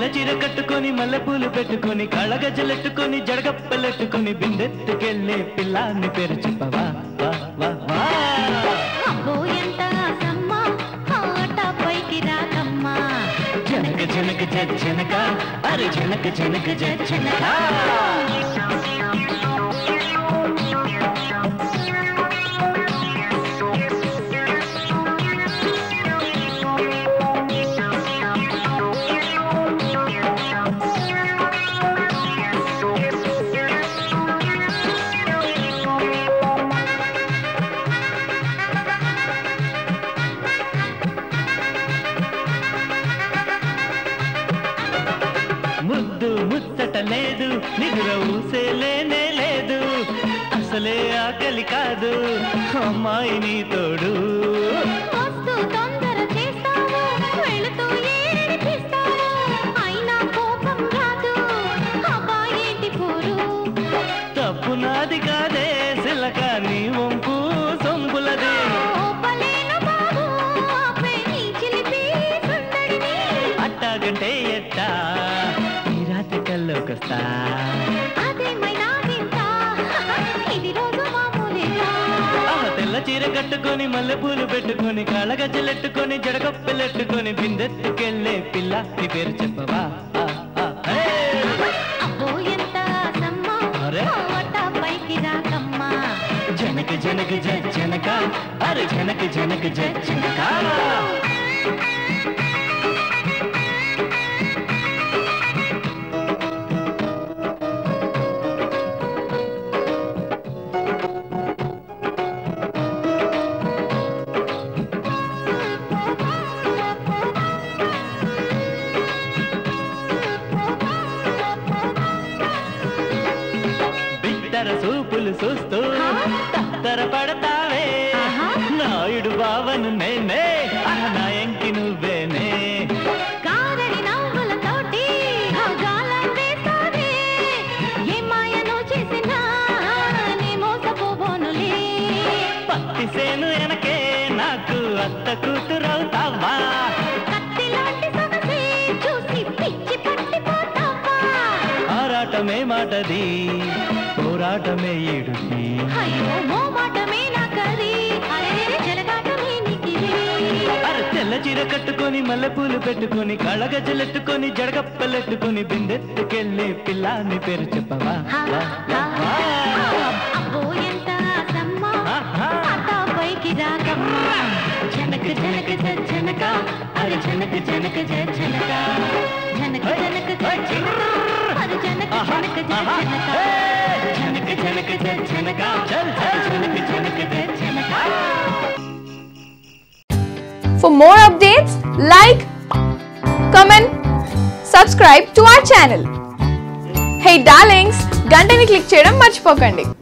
మల్లెపూలు పెట్టుకొని కళ్ళగజ్జలెట్టుకొని జడగప్పలెట్టుకొని బిందెత్తుకెళ్ళే పిల్లాన్ని పేరు చెప్పవా? వా వా వా. జనక జనక జనక. అరే జనక జనక జనక. లేదు ముచ్చట లేదు నిదుర ఊసేలేనే లేదు. అసలే ఆకలి కాదు అమ్మాయి నీ తోడు వింత తెల్ల చీర కట్టుకొని మల్లెపూలు పెట్టుకొని కాళ్ళగజ్జలెట్టుకొని జడగొప్పెలెట్టుకొని బిందెత్తుకెళ్ళే పిల్ల నీ పేరు చెప్పవా? జనక జనక జ జనక అరే. జనక జనక జనక సూపులు చూస్తూ తత్తర పడతావే. ఆహా. నాయుడు బావను నేనే ఆహ, నా ఎంకి నువ్వేనే. కారడి నవ్వులతోటి గాలం వేస్తావే ఏ మాయను చేసినా నీ మోసపోబోనులే పత్తి సేను వెనకే నాకు అత్త కూతురవుతావా? ఆరాటమే మాటది. పోరాటమే తెల్ల చీర కట్టుకొని మల్లెపూలు పెట్టుకొని కళ్ళగజ్జలెట్టుకొని జడగప్పలెట్టుకొని బిందెత్తుకెళ్ళే పిల్లాన్ని పేరు చెప్పవా? జనక జనక జనక అరే Janaka Janaka Janaka Janaka Janaka Janaka Janaka Janaka Janaka Janaka Janaka Janaka For more updates, like, comment, subscribe to our channel. Hey darlings, గంటని click చేయడం మర్చిపోకండి